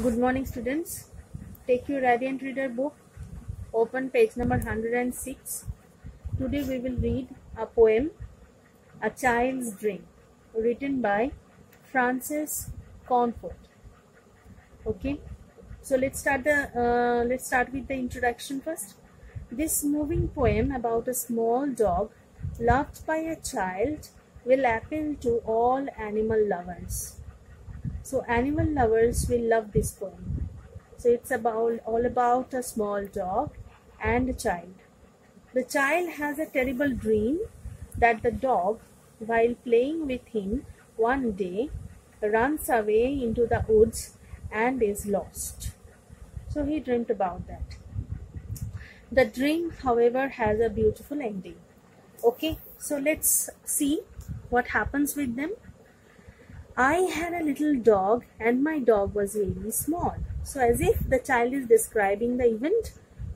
Good morning, students. Take your Radiant Reader book, open page number 106. Today we will read a poem, A Child's Dream, written by Frances Cornford. Okay, so let's start the uh, let's start with the introduction first. This moving poem about a small dog loved by a child will appeal to all animal lovers so animal lovers will love this poem. So it's about all about a small dog and a child. The child has a terrible dream that the dog while playing with him one day runs away into the woods and is lost. So he dreamt about that. The dream however has a beautiful ending. Okay so let's see what happens with them I had a little dog and my dog was really small. So as if the child is describing the event,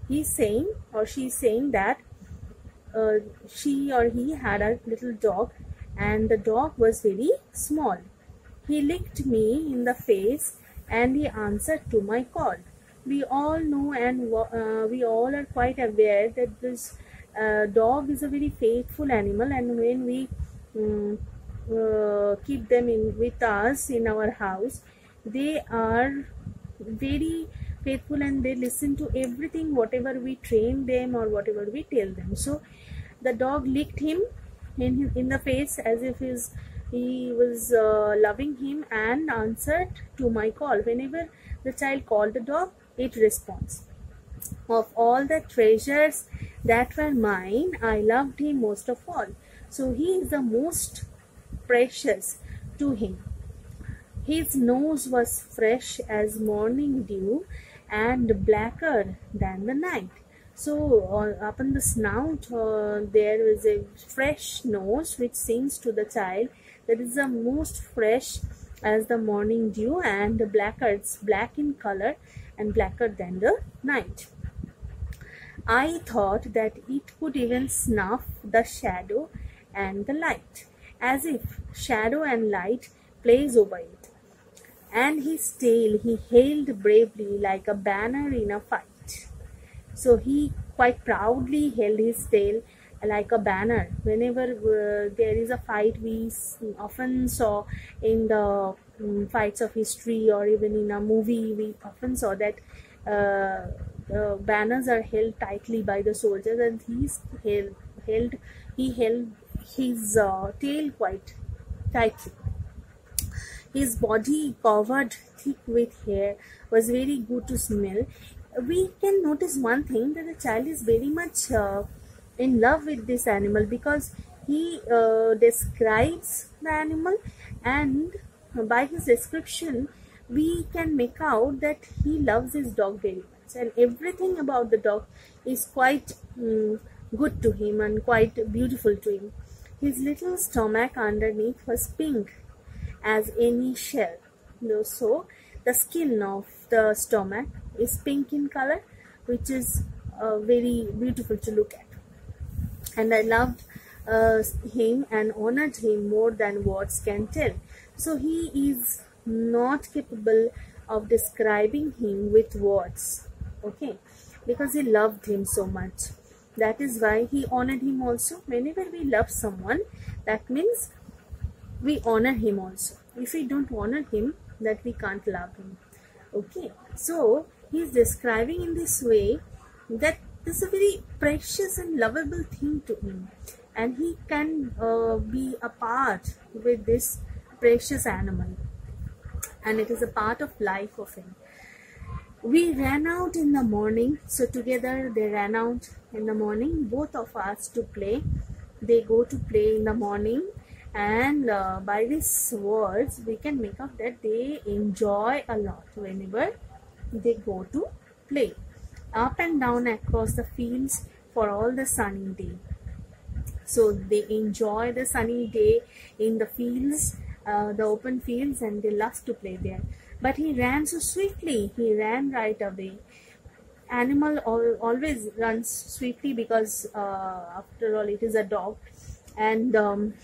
he's saying or she's saying that uh, she or he had a little dog and the dog was very small. He licked me in the face and he answered to my call. We all know and uh, we all are quite aware that this uh, dog is a very faithful animal and when we um, uh, keep them in with us in our house. They are very faithful and they listen to everything whatever we train them or whatever we tell them. So the dog licked him in in the face as if his he was uh, loving him and answered to my call. Whenever the child called the dog it responds. Of all the treasures that were mine i loved him most of all. So he is the most precious to him. His nose was fresh as morning dew and blacker than the night. So, uh, up in the snout, uh, there is a fresh nose which sings to the child that is the most fresh as the morning dew and the blacker. It's black in color and blacker than the night. I thought that it could even snuff the shadow and the light as if shadow and light plays over it. And his tail he hailed bravely like a banner in a fight. So he quite proudly held his tail like a banner. Whenever uh, there is a fight, we often saw in the um, fights of history or even in a movie, we often saw that uh, banners are held tightly by the soldiers, and he's held, held he held his uh, tail quite tightly. His body covered thick with hair was very good to smell. We can notice one thing that the child is very much uh, in love with this animal because he uh, describes the animal and by his description we can make out that he loves his dog very much and everything about the dog is quite um, good to him and quite beautiful to him. His little stomach underneath was pink as any shell. So the skin of the stomach is pink in color, which is uh, very beautiful to look at. And I loved uh, him and honored him more than words can tell. So he is not capable of describing him with words. Okay, because he loved him so much that is why he honored him also. Whenever we love someone that means we honor him also. If we don't honor him that we can't love him. Okay. So he is describing in this way that this is a very precious and lovable thing to him. And he can uh, be a part with this precious animal. And it is a part of life of him we ran out in the morning. So together they ran out in the morning. Both of us to play. They go to play in the morning. And uh, by these words we can make out that they enjoy a lot whenever they go to play. Up and down across the fields for all the sunny day. So they enjoy the sunny day in the fields uh, the open fields and they love to play there but he ran so swiftly he ran right away animal always runs swiftly because uh, after all it is a dog and um,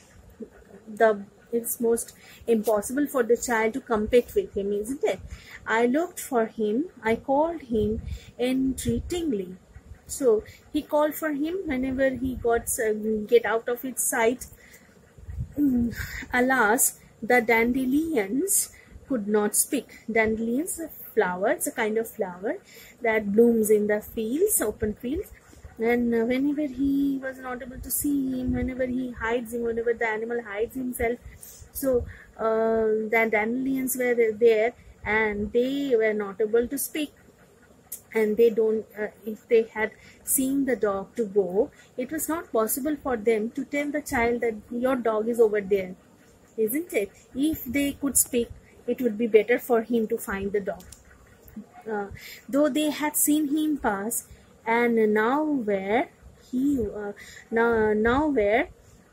the it's most impossible for the child to compete with him, isn't it? I looked for him. I called him entreatingly. So he called for him whenever he got uh, get out of its sight. Mm, alas, the dandelions could not speak. Dandelions, flower, it's a kind of flower that blooms in the fields, open fields. And uh, whenever he was not able to see him, whenever he hides him, whenever the animal hides himself, so uh, the dandelions were there and they were not able to speak and they don't uh, if they had seen the dog to go it was not possible for them to tell the child that your dog is over there isn't it if they could speak it would be better for him to find the dog. Uh, though they had seen him pass and now where he uh, now, now where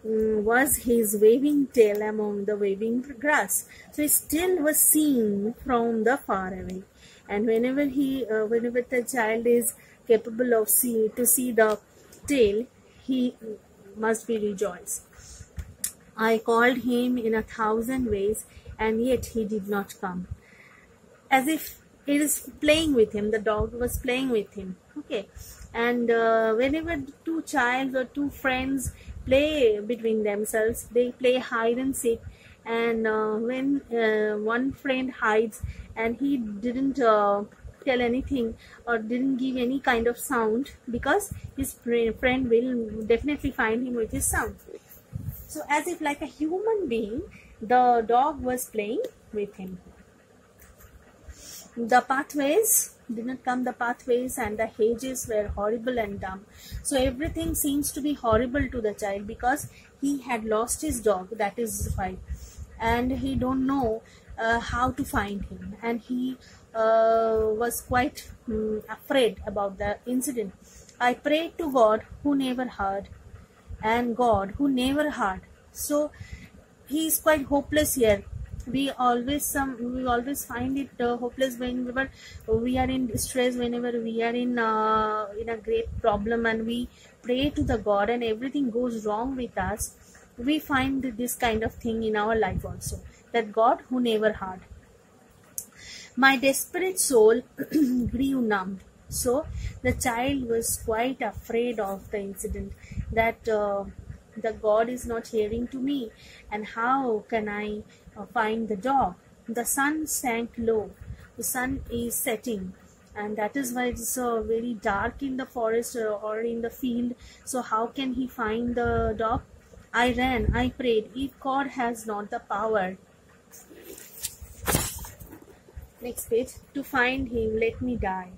um, was his waving tail among the waving grass. So he still was seen from the far away. And whenever he uh, whenever the child is capable of see to see the tail he must be rejoiced. I called him in a thousand ways and yet he did not come. As if it is playing with him the dog was playing with him okay? And uh, whenever two childs or two friends play between themselves they play hide and seek. And uh, when uh, one friend hides and he didn't uh, tell anything or didn't give any kind of sound because his friend will definitely find him with his sound. So as if like a human being the dog was playing with him. The pathways did not come the pathways and the hedges were horrible and dumb. So everything seems to be horrible to the child because he had lost his dog that is why and he don't know uh, how to find him. And he uh, was quite um, afraid about the incident. I prayed to god who never heard and god who never heard. So he is quite hopeless here. We always some we always find it uh, hopeless whenever we are in distress whenever we are in uh, in a great problem and we pray to the god and everything goes wrong with us we find this kind of thing in our life also that god who never heard my desperate soul grew numb. So the child was quite afraid of the incident that uh, the god is not hearing to me and how can i uh, find the dog. The sun sank low. The sun is setting and that is why it's uh, very dark in the forest uh, or in the field. So how can he find the dog? I ran, I prayed, if God has not the power. Next page, to find him, let me die.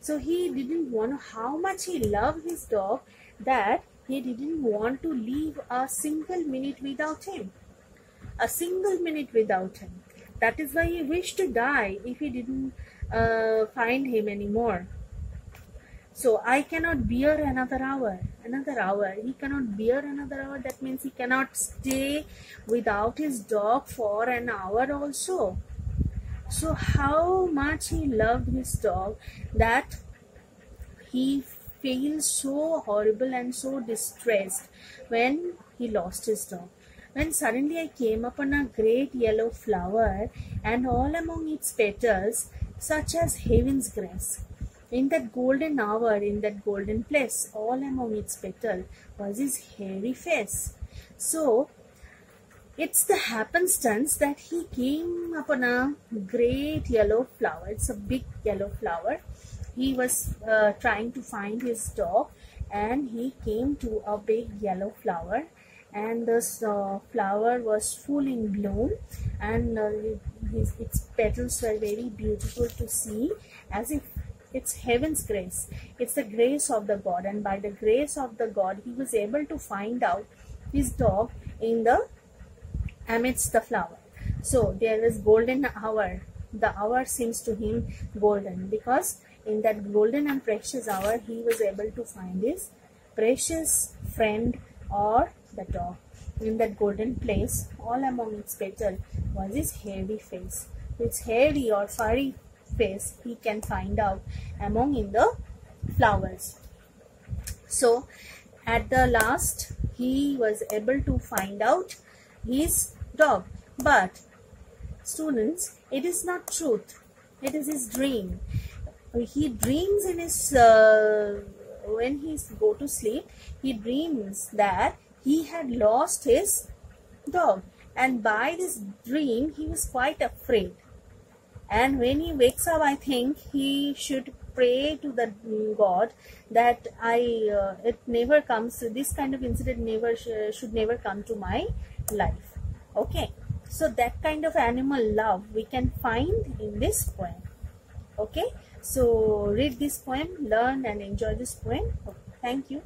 So he didn't want how much he loved his dog that he didn't want to leave a single minute without him a single minute without him. That is why he wished to die if he didn't uh, find him anymore. So I cannot bear another hour. Another hour. He cannot bear another hour. That means he cannot stay without his dog for an hour also. So how much he loved his dog that he feels so horrible and so distressed when he lost his dog when suddenly I came upon a great yellow flower, and all among its petals, such as heaven's grace. In that golden hour, in that golden place, all among its petals was his hairy face. So, it's the happenstance that he came upon a great yellow flower. It's a big yellow flower. He was uh, trying to find his dog and he came to a big yellow flower and this uh, flower was full in bloom and uh, his, its petals were very beautiful to see as if it's heaven's grace. It's the grace of the god and by the grace of the god he was able to find out his dog in the amidst the flower. So there is golden hour. The hour seems to him golden because in that golden and precious hour he was able to find his precious friend or the dog. In that golden place, all among its petals was his hairy face. Its hairy or furry face he can find out among in the flowers. So, at the last, he was able to find out his dog. But students, it is not truth. It is his dream. He dreams in his uh, when he go to sleep. He dreams that he had lost his dog, and by this dream he was quite afraid. And when he wakes up, I think he should pray to the God that I uh, it never comes. This kind of incident never sh- should never come to my life. Okay so that kind of animal love we can find in this poem okay so read this poem learn and enjoy this poem okay. thank you